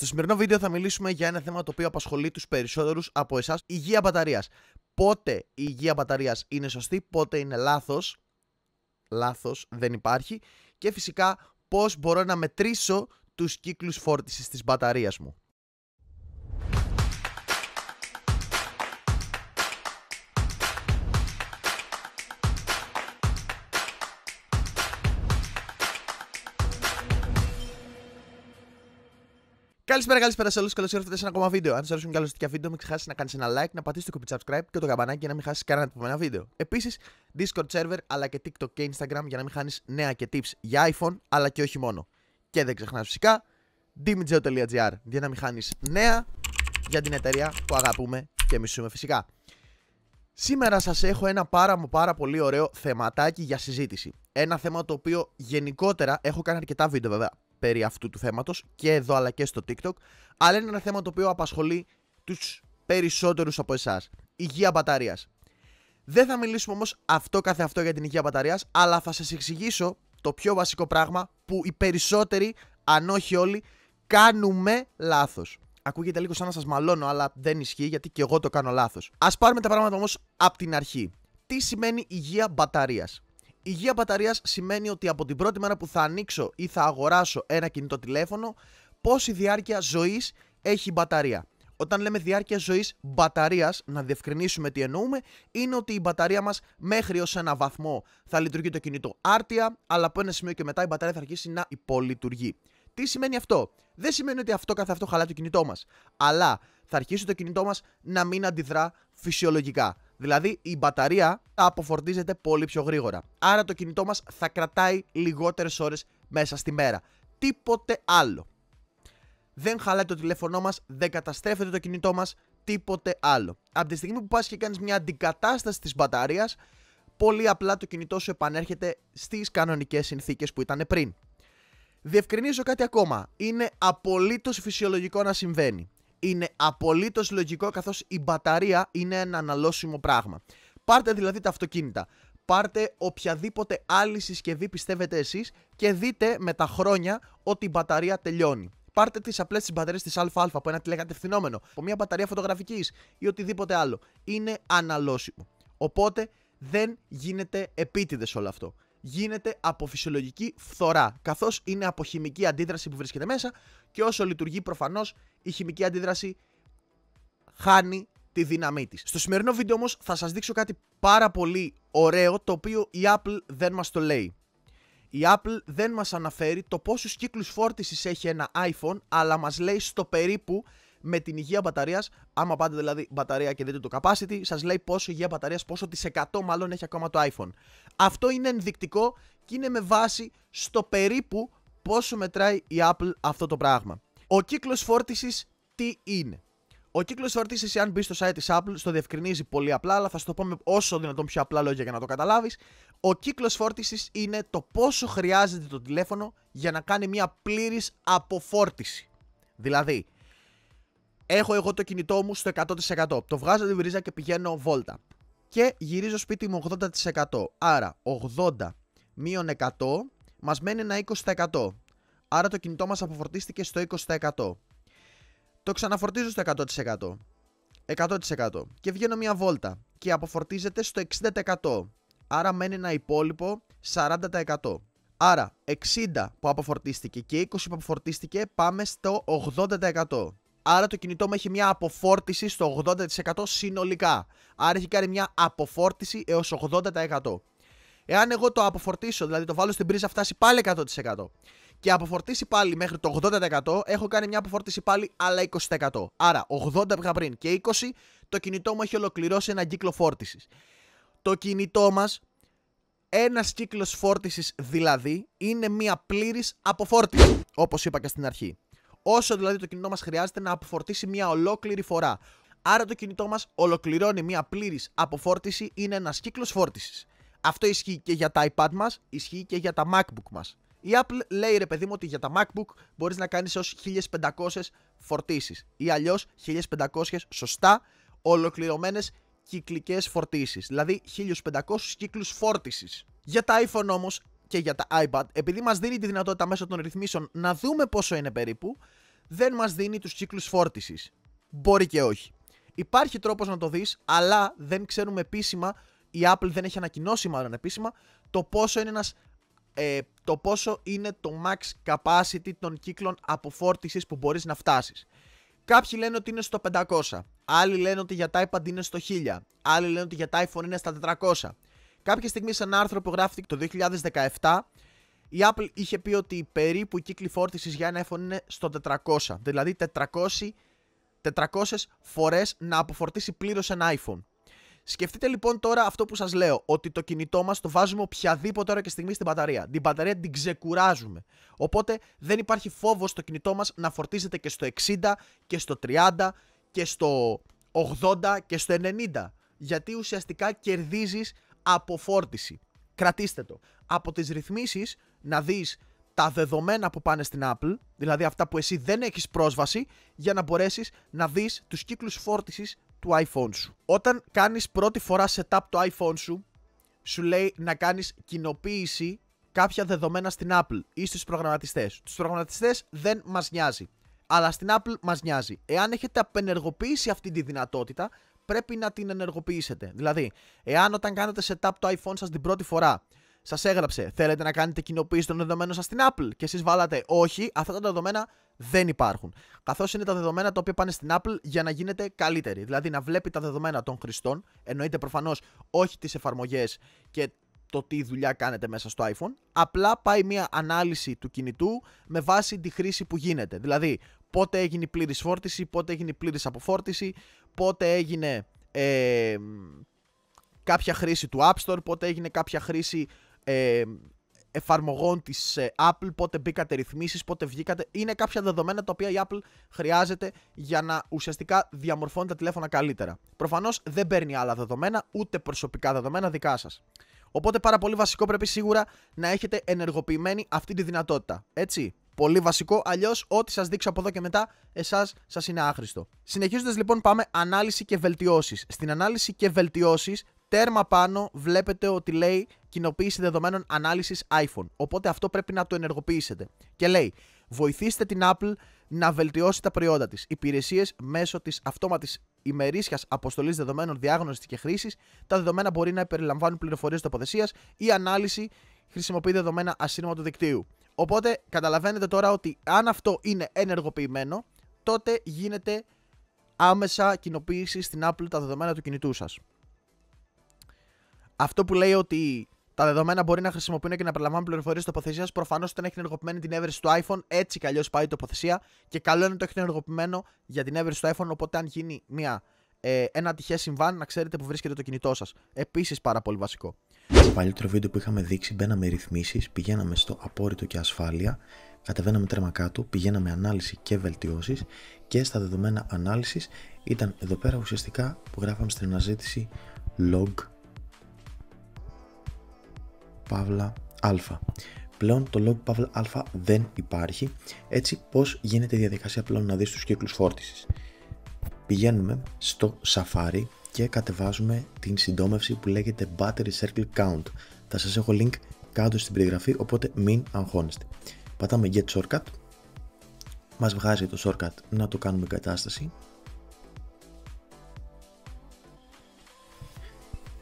Στο σημερινό βίντεο θα μιλήσουμε για ένα θέμα το οποίο απασχολεί τους περισσότερους από εσάς: υγεία μπαταρίας. Πότε η υγεία μπαταρίας είναι σωστή, πότε είναι λάθος. Λάθος δεν υπάρχει. Και φυσικά πώς μπορώ να μετρήσω τους κύκλους φόρτισης της μπαταρίας μου. Καλησπέρα, καλησπέρα σε όλους. Καλώς ήρθατε σε ένα ακόμα βίντεο. Αν σας αρέσουν και τέτοια βίντεο, μην ξεχάσει να κάνει ένα like, να πατήσει το κουπί subscribe και το καμπανάκι για να μην χάσεις κανένα επόμενα βίντεο. Επίσης, Discord server αλλά και TikTok και Instagram για να μην χάνεις νέα και tips για iPhone αλλά και όχι μόνο. Και δεν ξεχνάς φυσικά dimgeo.gr για να μην χάνεις νέα για την εταιρεία που αγαπούμε και μισούμε φυσικά. Σήμερα σας έχω ένα πάρα, πάρα πολύ ωραίο θεματάκι για συζήτηση. Ένα θέμα το οποίο γενικότερα έχω κάνει αρκετά βίντεο βέβαια περί αυτού του θέματος και εδώ αλλά και στο TikTok αλλά είναι ένα θέμα το οποίο απασχολεί τους περισσότερους από εσάς. Υγεία μπαταρίας. Δεν θα μιλήσουμε όμως αυτό καθε αυτό για την υγεία μπαταρίας αλλά θα σας εξηγήσω το πιο βασικό πράγμα που οι περισσότεροι αν όχι όλοι κάνουμε λάθος. Ακούγεται λίγο σαν να σας μαλώνω αλλά δεν ισχύει γιατί και εγώ το κάνω λάθος. Ας πάρουμε τα πράγματα όμως από την αρχή. Τι σημαίνει υγεία μπαταρίας; Υγεία μπαταρίας σημαίνει ότι από την πρώτη μέρα που θα ανοίξω ή θα αγοράσω ένα κινητό τηλέφωνο, πόση διάρκεια ζωής έχει η μπαταρία. Όταν λέμε διάρκεια ζωής μπαταρίας, να διευκρινίσουμε τι εννοούμε, είναι ότι η μπαταρία μας μέχρι ως ένα βαθμό θα λειτουργεί το κινητό άρτια, αλλά από ένα σημείο και μετά η μπαταρία θα αρχίσει να υπολειτουργεί. Τι σημαίνει αυτό, Δεν σημαίνει ότι αυτό καθ' αυτό χαλάει το κινητό μας, αλλά θα αρχίσει το κινητό μας να μην αντιδρά φυσιολογικά. Δηλαδή η μπαταρία θα αποφορτίζεται πολύ πιο γρήγορα. Άρα το κινητό μας θα κρατάει λιγότερες ώρες μέσα στη μέρα. Τίποτε άλλο. Δεν χαλάει το τηλέφωνό μας, δεν καταστρέφεται το κινητό μας, τίποτε άλλο. Από τη στιγμή που πας και κάνεις μια αντικατάσταση της μπαταρίας, πολύ απλά το κινητό σου επανέρχεται στις κανονικές συνθήκες που ήταν πριν. Διευκρινίζω κάτι ακόμα. Είναι απολύτως φυσιολογικό να συμβαίνει είναι απολύτως λογικό καθώς η μπαταρία είναι ένα αναλώσιμο πράγμα. Πάρτε δηλαδή τα αυτοκίνητα. Πάρτε οποιαδήποτε άλλη συσκευή πιστεύετε εσείς και δείτε με τα χρόνια ότι η μπαταρία τελειώνει. Πάρτε τις απλές τις μπαταρίες της ΑΑ που ένα τηλεκατευθυνόμενο, από μια μπαταρία φωτογραφικής ή οτιδήποτε άλλο. Είναι αναλώσιμο. Οπότε δεν γίνεται επίτηδες όλο αυτό γίνεται από φυσιολογική φθορά, καθώς είναι από χημική αντίδραση που βρίσκεται μέσα και όσο λειτουργεί προφανώς η χημική αντίδραση χάνει τη δύναμή της. Στο σημερινό βίντεο όμως θα σας δείξω κάτι πάρα πολύ ωραίο το οποίο η Apple δεν μας το λέει. Η Apple δεν μας αναφέρει το πόσους κύκλους φόρτισης έχει ένα iPhone, αλλά μας λέει στο περίπου με την υγεία μπαταρίας. Άμα πάτε δηλαδή μπαταρία και δείτε το capacity, σας λέει πόσο υγεία μπαταρίας, πόσο τη 100 μάλλον έχει ακόμα το iPhone. Αυτό είναι ενδεικτικό και είναι με βάση στο περίπου πόσο μετράει η Apple αυτό το πράγμα. Ο κύκλος φόρτισης τι είναι; Ο κύκλος φόρτισης, αν μπει στο site της Apple, στο διευκρινίζει πολύ απλά, αλλά θα σου το πω με όσο δυνατόν πιο απλά λόγια για να το καταλάβεις. Ο κύκλος φόρτισης είναι το πόσο χρειάζεται το τηλέφωνο για να κάνει μια πλήρης αποφόρτιση. Δηλαδή, έχω εγώ το κινητό μου στο 100%. Το βγάζω τη βρίζα και πηγαίνω βόλτα. Και γυρίζω σπίτι μου 80%. Άρα 80 μείον 100 μας μένει ένα 20%. Άρα το κινητό μας αποφορτίστηκε στο 20%. Το ξαναφορτίζω στο 100%. 100% και βγαίνω μια βόλτα και αποφορτίζεται στο 60%. Άρα μένει ένα υπόλοιπο 40%. Άρα 60 που αποφορτίστηκε και 20 που αποφορτίστηκε πάμε στο 80%. Άρα το κινητό μου έχει μια αποφόρτιση στο 80% συνολικά. Άρα έχει κάνει μια αποφόρτιση έως 80%. Εάν εγώ το αποφορτήσω, δηλαδή το βάλω στην πρίζα φτάσει πάλι 100% και αποφορτήσει πάλι μέχρι το 80%, έχω κάνει μια αποφόρτιση πάλι άλλα 20%. Άρα 80 είχα πριν και 20, το κινητό μου έχει ολοκληρώσει ένα κύκλο φόρτισης. Το κινητό μας, ένας κύκλος φόρτισης δηλαδή, είναι μια πλήρης αποφόρτιση, όπως είπα και στην αρχή όσο δηλαδή το κινητό μας χρειάζεται να αποφορτήσει μια ολόκληρη φορά. Άρα το κινητό μας ολοκληρώνει μια πλήρης αποφόρτιση, είναι ένας κύκλος φόρτισης. Αυτό ισχύει και για τα iPad μας, ισχύει και για τα MacBook μας. Η Apple λέει ρε παιδί μου ότι για τα MacBook μπορείς να κάνεις έως 1500 φορτίσεις ή αλλιώς 1500 σωστά ολοκληρωμένες κυκλικές φορτίσεις. Δηλαδή 1500 κύκλους φόρτισης. Για τα iPhone όμως και για τα iPad, επειδή μας δίνει τη δυνατότητα μέσω των ρυθμίσεων να δούμε πόσο είναι περίπου, δεν μας δίνει τους κύκλους φόρτισης. Μπορεί και όχι. Υπάρχει τρόπος να το δεις, αλλά δεν ξέρουμε επίσημα, η Apple δεν έχει ανακοινώσει μάλλον επίσημα, το πόσο είναι ένας ε, το πόσο είναι το max capacity των κύκλων αποφόρτισης που μπορείς να φτάσεις. Κάποιοι λένε ότι είναι στο 500, άλλοι λένε ότι για τα iPad είναι στο 1000, άλλοι λένε ότι για τα iPhone είναι στα 400. Κάποια στιγμή σε ένα άρθρο που γράφτηκε το 2017, η Apple είχε πει ότι περίπου η κύκλη φόρτισης για ένα iPhone είναι στο 400, δηλαδή 400, 400 φορές να αποφορτίσει πλήρως ένα iPhone. Σκεφτείτε λοιπόν τώρα αυτό που σας λέω, ότι το κινητό μας το βάζουμε οποιαδήποτε ώρα και στιγμή στην μπαταρία. Την μπαταρία την ξεκουράζουμε. Οπότε δεν υπάρχει φόβος στο κινητό μας να φορτίζεται και στο 60 και στο 30 και στο 80 και στο 90. Γιατί ουσιαστικά κερδίζεις αποφόρτιση. Κρατήστε το. Από τις ρυθμίσεις να δεις τα δεδομένα που πάνε στην Apple, δηλαδή αυτά που εσύ δεν έχεις πρόσβαση, για να μπορέσεις να δεις τους κύκλους φόρτισης του iPhone σου. Όταν κάνεις πρώτη φορά setup το iPhone σου, σου λέει να κάνεις κοινοποίηση κάποια δεδομένα στην Apple ή στους προγραμματιστές. Τους προγραμματιστές δεν μας νοιάζει, αλλά στην Apple μας νοιάζει. Εάν έχετε απενεργοποιήσει αυτή τη δυνατότητα, πρέπει να την ενεργοποιήσετε. Δηλαδή, εάν όταν κάνετε setup το iPhone σας την πρώτη φορά, σας έγραψε θέλετε να κάνετε κοινοποίηση των δεδομένων σας στην Apple και εσείς βάλατε όχι, αυτά τα δεδομένα δεν υπάρχουν. Καθώς είναι τα δεδομένα τα οποία πάνε στην Apple για να γίνετε καλύτεροι. Δηλαδή να βλέπει τα δεδομένα των χρηστών, εννοείται προφανώς όχι τις εφαρμογές και το τι δουλειά κάνετε μέσα στο iPhone. Απλά πάει μια ανάλυση του κινητού με βάση τη χρήση που γίνεται. Δηλαδή πότε έγινε πλήρης φόρτιση, πότε έγινε πλήρης αποφόρτιση, πότε έγινε ε, κάποια χρήση του App Store, πότε έγινε κάποια χρήση ε, εφαρμογών της ε, Apple, πότε μπήκατε ρυθμίσεις, πότε βγήκατε. Είναι κάποια δεδομένα τα οποία η Apple χρειάζεται για να ουσιαστικά διαμορφώνει τα τηλέφωνα καλύτερα. Προφανώς δεν παίρνει άλλα δεδομένα, ούτε προσωπικά δεδομένα δικά σας. Οπότε πάρα πολύ βασικό πρέπει σίγουρα να έχετε ενεργοποιημένη αυτή τη δυνατότητα. Έτσι. Πολύ βασικό, αλλιώς ό,τι σας δείξω από εδώ και μετά, εσάς σας είναι άχρηστο. Συνεχίζοντας λοιπόν, πάμε ανάλυση και βελτιώσεις. Στην ανάλυση και βελτιώσεις τέρμα πάνω βλέπετε ότι λέει κοινοποίηση δεδομένων ανάλυσης iPhone. Οπότε αυτό πρέπει να το ενεργοποιήσετε. Και λέει, βοηθήστε την Apple να βελτιώσει τα προϊόντα της. Υπηρεσίες μέσω της αυτόματης ημερήσιας αποστολής δεδομένων διάγνωσης και χρήσης. Τα δεδομένα μπορεί να περιλαμβάνουν πληροφορίες τοποθεσίας ή ανάλυση χρησιμοποιεί δεδομένα ασύρματου δικτύου. Οπότε καταλαβαίνετε τώρα ότι αν αυτό είναι ενεργοποιημένο, τότε γίνεται άμεσα κοινοποίηση στην Apple τα δεδομένα του κινητού σας αυτό που λέει ότι τα δεδομένα μπορεί να χρησιμοποιούν και να περιλαμβάνουν πληροφορίες τοποθεσίας. Προφανώς όταν έχει ενεργοποιημένη την έβρεση του iPhone, έτσι κι αλλιώς πάει η τοποθεσία. Και καλό είναι να το έχετε ενεργοποιημένο για την έβρεση του iPhone. Οπότε, αν γίνει μια, ε, ένα τυχαίο συμβάν, να ξέρετε που βρίσκεται το κινητό σας. Επίσης, πάρα πολύ βασικό. Στο παλιότερο βίντεο που είχαμε δείξει, μπαίναμε ρυθμίσεις, πηγαίναμε στο απόρριτο και ασφάλεια, κατεβαίναμε τρέμα κάτω, πηγαίναμε ανάλυση και βελτιώσεις και στα δεδομένα ανάλυσης ήταν εδώ πέρα ουσιαστικά που γράφαμε στην αναζήτηση log παύλα α. Πλέον το log παύλα α δεν υπάρχει, έτσι πώς γίνεται η διαδικασία πλέον να δεις τους κύκλους φόρτισης; Πηγαίνουμε στο Safari και κατεβάζουμε την συντόμευση που λέγεται Battery Circle Count. Θα σας έχω link κάτω στην περιγραφή, οπότε μην αγχώνεστε. Πατάμε Get Shortcut, μας βγάζει το shortcut να το κάνουμε εγκατάσταση.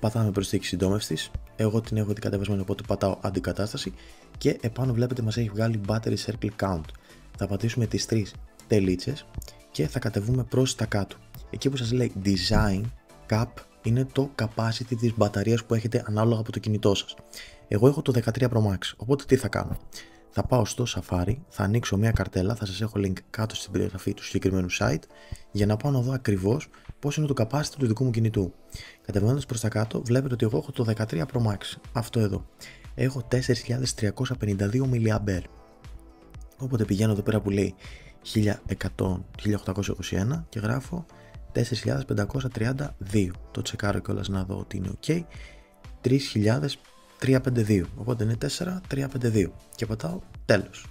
Πατάμε προσθήκη συντόμευσης, εγώ την έχω κατεβασμένη οπότε πατάω αντικατάσταση και επάνω βλέπετε μας έχει βγάλει battery circle count. Θα πατήσουμε τις τρεις τελίτσες και θα κατεβούμε προς τα κάτω. Εκεί που σας λέει design cap είναι το capacity της μπαταρίας που έχετε ανάλογα από το κινητό σας. Εγώ έχω το 13 Pro Max, οπότε τι θα κάνω; Θα πάω στο Safari, θα ανοίξω μια καρτέλα, θα σας έχω link κάτω στην περιγραφή του συγκεκριμένου site για να πάω να δω ακριβώς πώς είναι το capacity του δικού μου κινητού. Κατεβαίνοντας προς τα κάτω βλέπετε ότι εγώ έχω το 13 Pro Max, αυτό εδώ. Έχω 4.352 mAh. Οπότε πηγαίνω εδώ πέρα που λέει 1100, 1821 και γράφω 4.532. Το τσεκάρω κιόλας να δω ότι είναι ok. 3.352. Οπότε είναι 4.352. Και πατάω τέλος.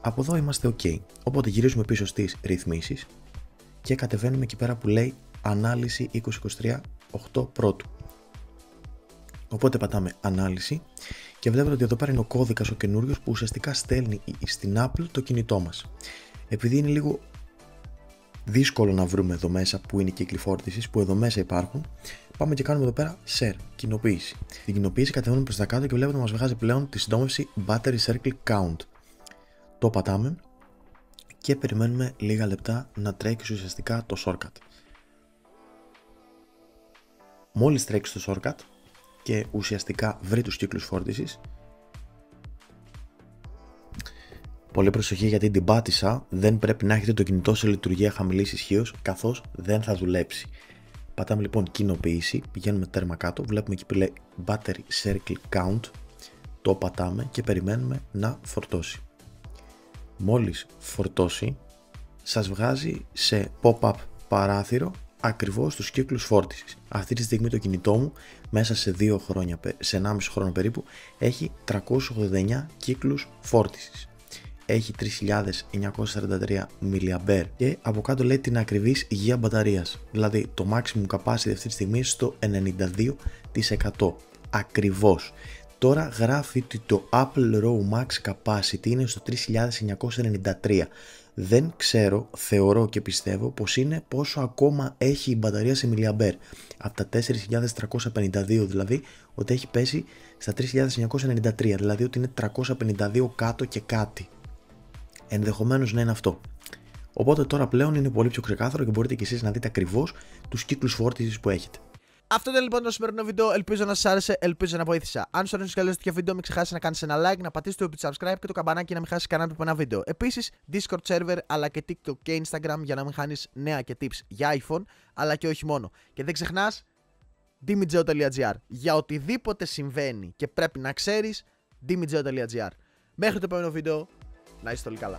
Από εδώ είμαστε ok. Οπότε γυρίζουμε πίσω στις ρυθμίσεις και κατεβαίνουμε εκεί πέρα που λέει ανάλυση 2023 8 πρώτου. Οπότε πατάμε ανάλυση και βλέπετε ότι εδώ πέρα είναι ο κώδικας ο καινούριος που ουσιαστικά στέλνει στην Apple το κινητό μας. Επειδή είναι λίγο δύσκολο να βρούμε εδώ μέσα που είναι οι κύκλοι φόρτισης, που εδώ μέσα υπάρχουν, πάμε και κάνουμε εδώ πέρα share, κοινοποίηση. Την κοινοποίηση κατεβαίνουμε προς τα κάτω και βλέπετε ότι μας βγάζει πλέον τη συντόμευση Battery Circle Count. Το πατάμε και περιμένουμε λίγα λεπτά να τρέξει ουσιαστικά το shortcut. Μόλις τρέξεις το shortcut και ουσιαστικά βρει τους κύκλους φόρτισης Πολύ προσοχή γιατί την πάτησα, δεν πρέπει να έχετε το κινητό σε λειτουργία χαμηλή ισχύω καθώς δεν θα δουλέψει. Πατάμε λοιπόν κοινοποίηση, πηγαίνουμε τέρμα κάτω, βλέπουμε εκεί που λέει Battery Circle Count, το πατάμε και περιμένουμε να φορτώσει. Μόλις φορτώσει, σας βγάζει σε pop-up παράθυρο ακριβώς τους κύκλους φόρτισης. Αυτή τη στιγμή το κινητό μου μέσα σε 2 χρόνια, σε 1,5 χρόνο περίπου, έχει 389 κύκλους φόρτισης έχει 3943 mAh και από κάτω λέει την ακριβής υγεία μπαταρίας. Δηλαδή το maximum capacity αυτή τη στιγμή στο 92% ακριβώς. Τώρα γράφει ότι το Apple RAW Max Capacity είναι στο 3993. Δεν ξέρω, θεωρώ και πιστεύω πως είναι πόσο ακόμα έχει η μπαταρία σε mAh. Από τα 4352 δηλαδή, ότι έχει πέσει στα 3993, δηλαδή ότι είναι 352 κάτω και κάτι ενδεχομένως να είναι αυτό. Οπότε τώρα πλέον είναι πολύ πιο ξεκάθαρο και μπορείτε και εσείς να δείτε ακριβώς τους κύκλους φόρτισης που έχετε. Αυτό ήταν λοιπόν το σημερινό βίντεο. Ελπίζω να σας άρεσε, ελπίζω να βοήθησα. Αν σου αρέσει το τέτοιο βίντεο, μην ξεχάσει να κάνει ένα like, να πατήσει το subscribe και το καμπανάκι να μην χάσει κανένα από ένα βίντεο. Επίσης, Discord server αλλά και TikTok και Instagram για να μην χάνεις νέα και tips για iPhone, αλλά και όχι μόνο. Και δεν ξεχνάς dimijeo.gr για οτιδήποτε συμβαίνει και πρέπει να ξέρεις dimijeo.gr. Μέχρι το επόμενο βίντεο, να είστε όλοι καλά.